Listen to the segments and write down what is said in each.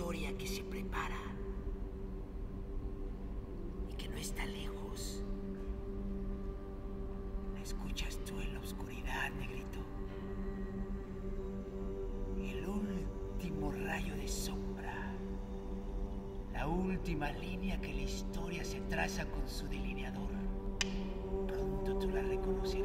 historia que se prepara y que no está lejos. La escuchas tú en la oscuridad, negrito. El último rayo de sombra. La última línea que la historia se traza con su delineador. Pronto tú la reconoces.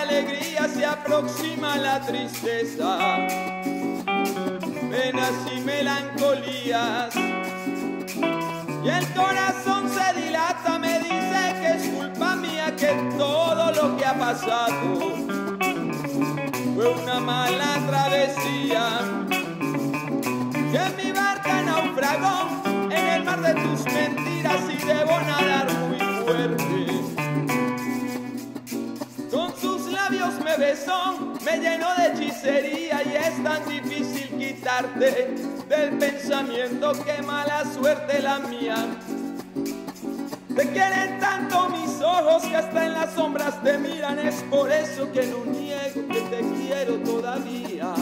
Alegría, se aproxima la tristeza, penas y melancolías. Y el corazón se dilata, me dice que es culpa mía que todo lo que ha pasado fue una mala travesía. Que mi barca naufragó en el mar de tus mentiras y debo nadar me besó, me llenó de hechicería y es tan difícil quitarte del pensamiento que mala suerte la mía. Te quieren tanto mis ojos que hasta en las sombras te miran, es por eso que no niego que te quiero todavía.